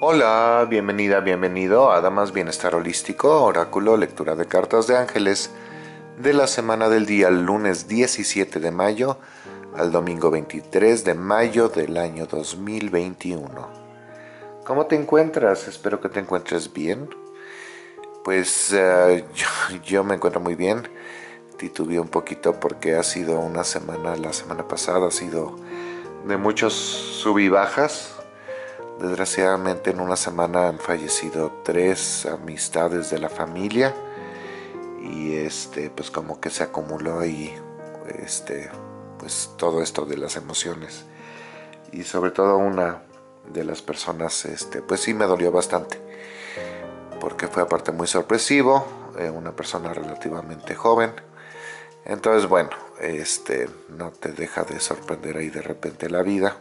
Hola, bienvenida, bienvenido a Damas Bienestar Holístico, Oráculo, lectura de cartas de ángeles de la semana del día lunes 17 de mayo al domingo 23 de mayo del año 2021. ¿Cómo te encuentras? Espero que te encuentres bien. Pues uh, yo, me encuentro muy bien. Titubeé un poquito porque ha sido una semana, la semana pasada ha sido de muchos sub y bajas Desgraciadamente en una semana han fallecido tres amistades de la familia y este pues como que se acumuló ahí este pues todo esto de las emociones. Y sobre todo una de las personas este pues sí me dolió bastante porque fue aparte muy sorpresivo eh, una persona relativamente joven. Entonces bueno este no te deja de sorprender ahí de repente la vida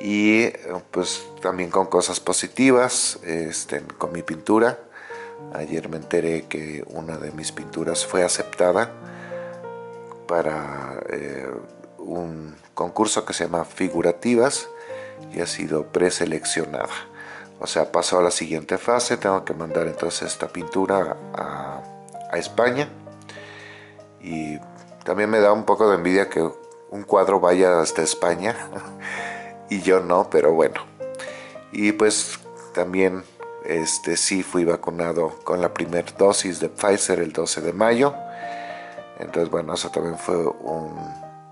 y pues también con cosas positivas este, con mi pintura. Ayer me enteré que una de mis pinturas fue aceptada para eh, un concurso que se llama Figurativas y ha sido preseleccionada. O sea, pasó a la siguiente fase, tengo que mandar entonces esta pintura a, a España y también me da un poco de envidia que un cuadro vaya hasta España y yo no, pero bueno. Y pues también este sí fui vacunado con la primera dosis de Pfizer el 12 de mayo. Entonces, bueno, eso también fue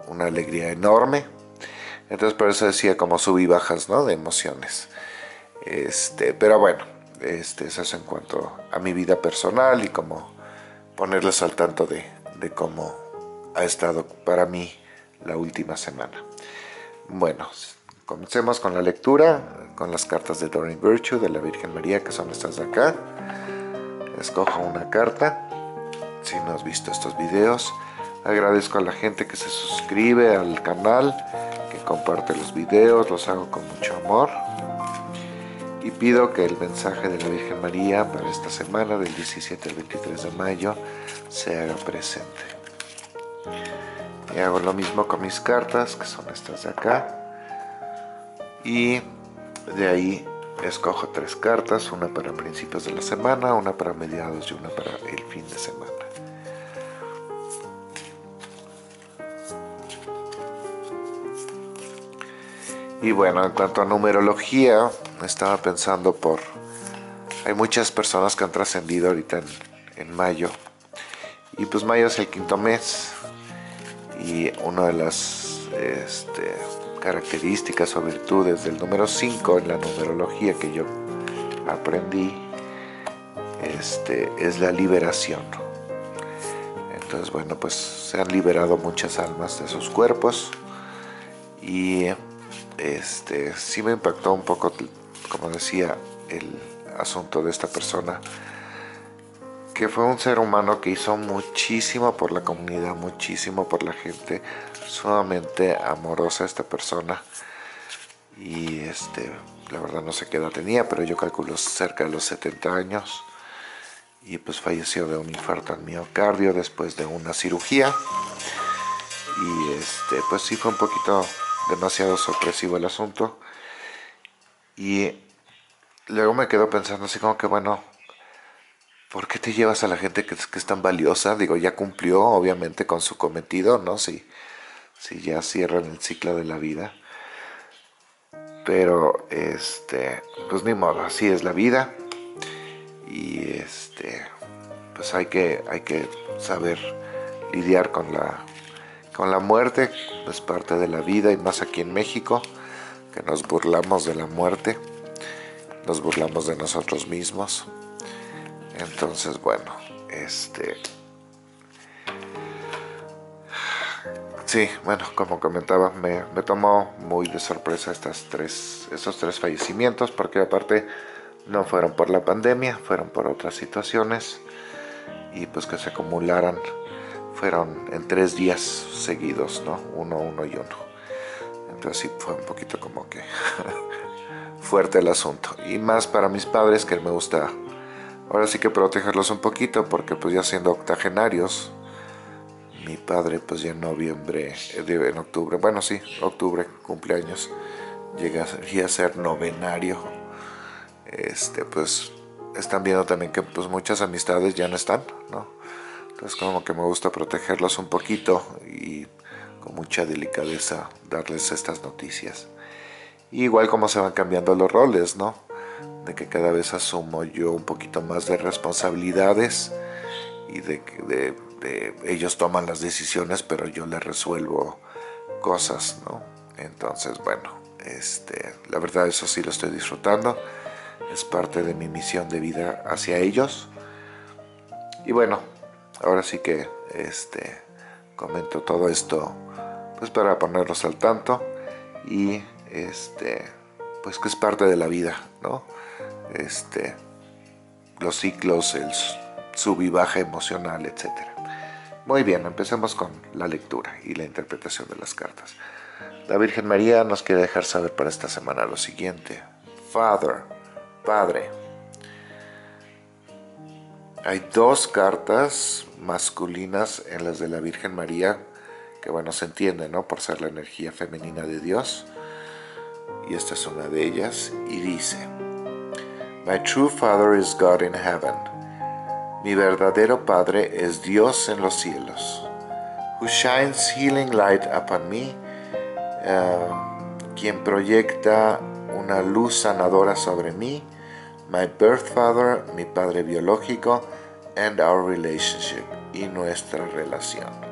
una alegría enorme. Entonces, por eso decía como subí bajas, ¿no? De emociones. Este, pero bueno, este, eso es en cuanto a mi vida personal y como ponerles al tanto de, de cómo ha estado para mí la última semana. Bueno, Comencemos con la lectura, con las cartas de Doreen Virtue de la Virgen María, que son estas de acá. Escojo una carta. Si no has visto estos videos, agradezco a la gente que se suscribe al canal, que comparte los videos, los hago con mucho amor. Y pido que el mensaje de la Virgen María para esta semana, del 17 al 23 de mayo, se haga presente. Y hago lo mismo con mis cartas, que son estas de acá y de ahí escojo tres cartas, una para principios de la semana, una para mediados y una para el fin de semana. Y bueno, en cuanto a numerología, estaba pensando por... Hay muchas personas que han trascendido ahorita en, en mayo. Y pues mayo es el quinto mes. Y una de las este, características o virtudes del número 5 en la numerología que yo aprendí este, es la liberación. Entonces, bueno, pues se han liberado muchas almas de sus cuerpos y este, sí me impactó un poco, como decía, el asunto de esta persona, que fue un ser humano que hizo muchísimo por la comunidad, muchísimo por la gente, sumamente amorosa esta persona. Y este la verdad no sé qué edad tenía pero yo calculo cerca de los 70 años. Y pues falleció de un infarto al miocardio después de una cirugía. Y este pues sí fue un poquito demasiado sorpresivo el asunto. Y luego me quedo pensando así como que bueno ¿por qué te llevas a la gente que, es tan valiosa? Digo, ya cumplió obviamente con su cometido, ¿no? Sí, si ya cierran el ciclo de la vida. Pero, este, pues ni modo, así es la vida. Y este, pues hay que, hay que saber lidiar con la, con la muerte, es parte de la vida y más aquí en México, que nos burlamos de la muerte, nos burlamos de nosotros mismos. Entonces, bueno, este, Sí, bueno, como comentaba, me, tomó muy de sorpresa estas tres, estos tres fallecimientos, porque aparte no fueron por la pandemia, fueron por otras situaciones, y pues que se acumularan, fueron en tres días seguidos, ¿no? Uno, uno y uno. Entonces sí fue un poquito como que fuerte el asunto. Y más para mis padres que me gusta, ahora sí que protegerlos un poquito, porque pues ya siendo octogenarios, mi padre pues ya en noviembre, eh, en octubre, bueno sí, octubre, cumpleaños, llegué a ser novenario este, pues están viendo también que pues muchas amistades ya no están, ¿no? Entonces como que me gusta protegerlos un poquito y con mucha delicadeza darles estas noticias. igual como se van cambiando los roles, ¿no? De que cada vez asumo yo un poquito más de responsabilidades y de que ellos toman las decisiones, pero yo les resuelvo cosas, ¿no? Entonces, bueno, este, la verdad eso sí lo estoy disfrutando. Es parte de mi misión de vida hacia ellos. Y bueno, ahora sí que este, comento todo esto pues para ponerlos al tanto y este pues que es parte de la vida, ¿no? Este los ciclos, el sub y baja emocional, etcétera. Muy bien, empecemos con la lectura y la interpretación de las cartas. La Virgen María nos quiere dejar saber para esta semana lo siguiente. Father, Padre. Hay dos cartas masculinas en las de la Virgen María, que bueno, se entiende, ¿no? Por ser la energía femenina de Dios. Y esta es una de ellas. Y dice, My true Father is God in heaven. Mi verdadero Padre es Dios en los cielos, who shines healing light upon me, eh, quien proyecta una luz sanadora sobre mí, my birth father, mi padre biológico, and our relationship, y nuestra relación.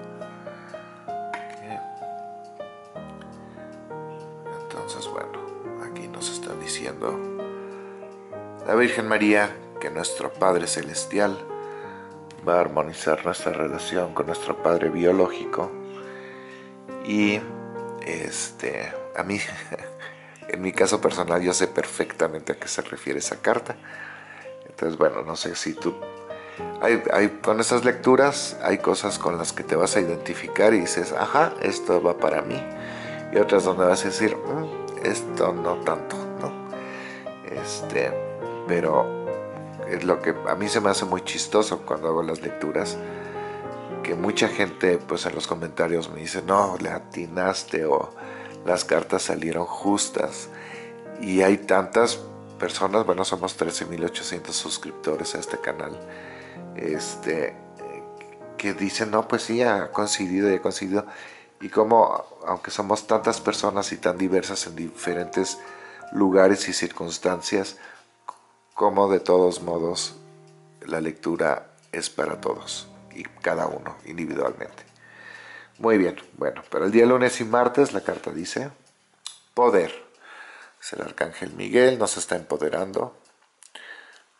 La Virgen María que nuestro Padre Celestial va a armonizar nuestra relación con nuestro padre biológico. Y este a mí en mi caso personal yo sé perfectamente a qué se refiere esa carta. Entonces bueno no sé si tú hay, con estas lecturas hay cosas con las que te vas a identificar y dices ajá esto va para mí y otras donde vas a decir mm, esto no tanto no este pero es lo que a mí se me hace muy chistoso cuando hago las lecturas que mucha gente pues en los comentarios me dice no le atinaste o las cartas salieron justas y hay tantas personas bueno somos 13.800 suscriptores a este canal este que dicen no pues sí ha coincidido y ha coincidido y como aunque somos tantas personas y tan diversas en diferentes lugares y circunstancias como de todos modos la lectura es para todos y cada uno individualmente. Muy bien, bueno, para el día lunes y martes la carta dice poder. Es el arcángel Miguel, nos está empoderando,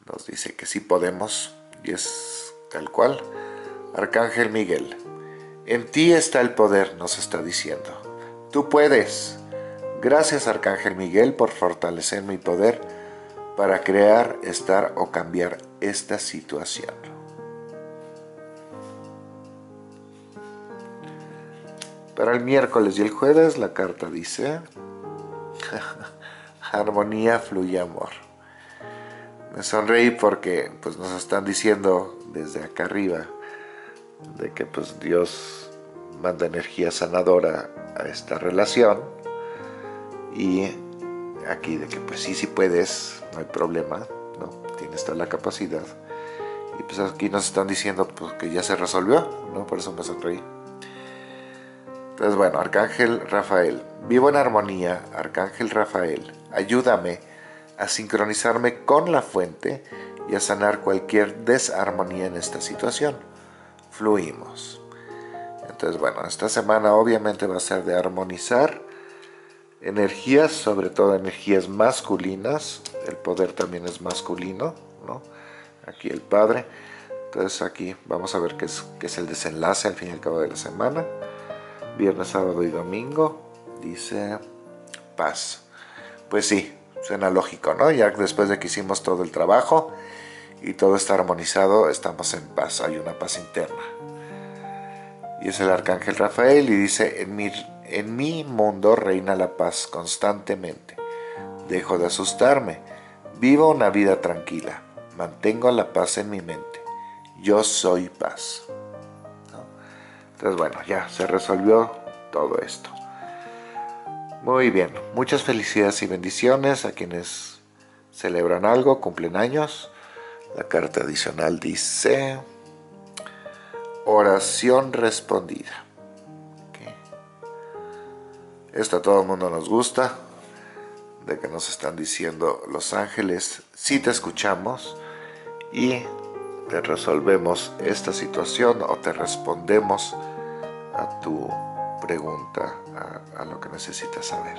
nos dice que sí podemos y es tal cual. Arcángel Miguel, en ti está el poder, nos está diciendo. Tú puedes. Gracias Arcángel Miguel por fortalecer mi poder para crear, estar o cambiar esta situación. Para el miércoles y el jueves la carta dice, armonía fluye amor. Me sonreí porque pues, nos están diciendo desde acá arriba de que pues, Dios manda energía sanadora a esta relación y aquí de que pues sí, sí puedes, no hay problema, ¿no? Tienes toda la capacidad. Y pues aquí nos están diciendo pues, que ya se resolvió, ¿no? Por eso me sonreí. Entonces, bueno, Arcángel Rafael, vivo en armonía, Arcángel Rafael, ayúdame a sincronizarme con la fuente y a sanar cualquier desarmonía en esta situación. Fluimos. Entonces, bueno, esta semana obviamente va a ser de armonizar energías, sobre todo energías masculinas, el poder también es masculino, ¿no? Aquí el Padre. Entonces aquí vamos a ver qué es, qué es el desenlace al fin y al cabo de la semana. Viernes, sábado y domingo. Dice paz. Pues sí, suena lógico, ¿no? Ya después de que hicimos todo el trabajo y todo está armonizado, estamos en paz, hay una paz interna. Y es el arcángel Rafael y dice, en mi en mi mundo reina la paz constantemente. Dejo de asustarme. Vivo una vida tranquila. Mantengo la paz en mi mente. Yo soy paz. Entonces, bueno, ya se resolvió todo esto. Muy bien. Muchas felicidades y bendiciones a quienes celebran algo, cumplen años. La carta adicional dice oración respondida. Esto a todo el mundo nos gusta, de que nos están diciendo los ángeles, si te escuchamos y te resolvemos esta situación o te respondemos a tu pregunta, a, lo que necesitas saber.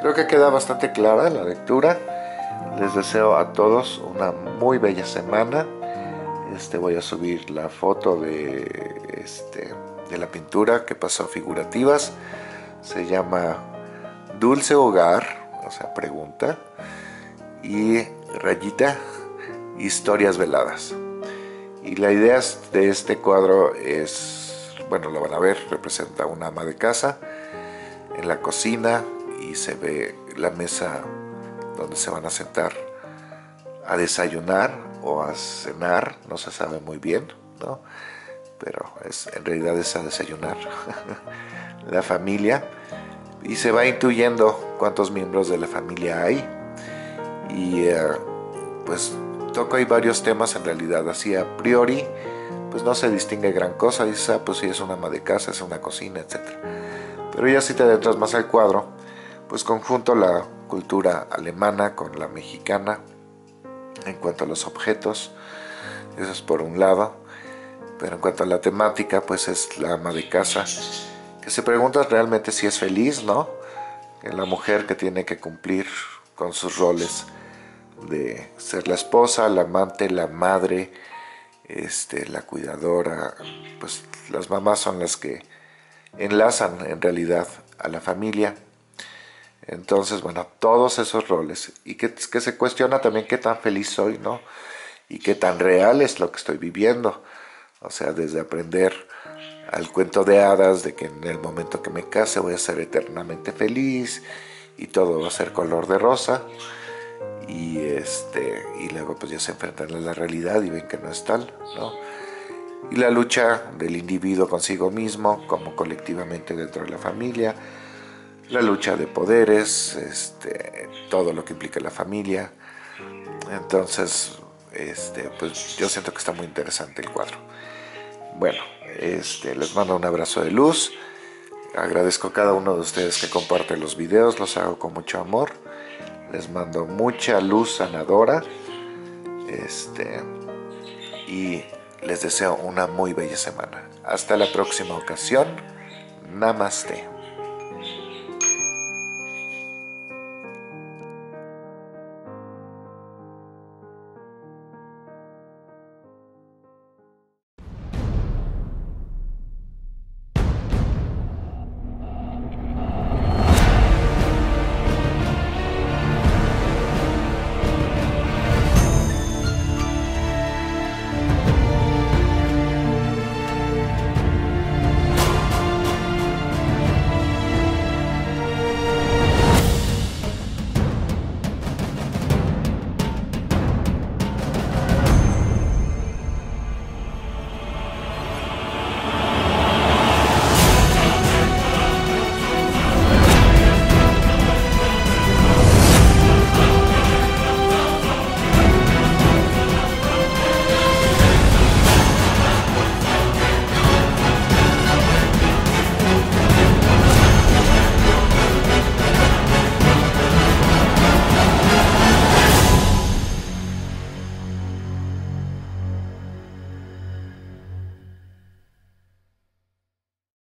Creo que queda bastante clara la lectura. Les deseo a todos una muy bella semana. Este, voy a subir la foto de, este, de la pintura que pasó figurativas. Se llama Dulce Hogar, o sea, pregunta. Y rayita, historias veladas. Y la idea de este cuadro es, bueno, lo van a ver, representa una ama de casa en la cocina y se ve la mesa donde se van a sentar a desayunar o a cenar, no se sabe muy bien, ¿no? Pero es, en realidad es a desayunar. La familia y se va intuyendo cuántos miembros de la familia hay y eh, pues toca hay varios temas en realidad así a priori pues no se distingue gran cosa dices ah pues sí es una ama de casa es una cocina etcétera pero ya si te adentras más al cuadro pues conjunto la cultura alemana con la mexicana en cuanto a los objetos, eso es por un lado, pero en cuanto a la temática, pues es la ama de casa, que se pregunta realmente si es feliz, ¿no? La mujer que tiene que cumplir con sus roles de ser la esposa, la amante, la madre, este, la cuidadora, pues las mamás son las que enlazan en realidad a la familia entonces, bueno, todos esos roles. Y que, que, se cuestiona también qué tan feliz soy, ¿no? Y qué tan real es lo que estoy viviendo. O sea, desde aprender al cuento de hadas de que en el momento que me case voy a ser eternamente feliz y todo va a ser color de rosa. Y, este, y luego pues ya se enfrentan a la realidad y ven que no es tal, ¿no? Y la lucha del individuo consigo mismo, como colectivamente dentro de la familia, la lucha de poderes, este, todo lo que implica la familia. Entonces, este, pues yo siento que está muy interesante el cuadro. Bueno, este, les mando un abrazo de luz. Agradezco a cada uno de ustedes que comparte los videos, los hago con mucho amor. Les mando mucha luz sanadora. Este, y les deseo una muy bella semana. Hasta la próxima ocasión. Namaste.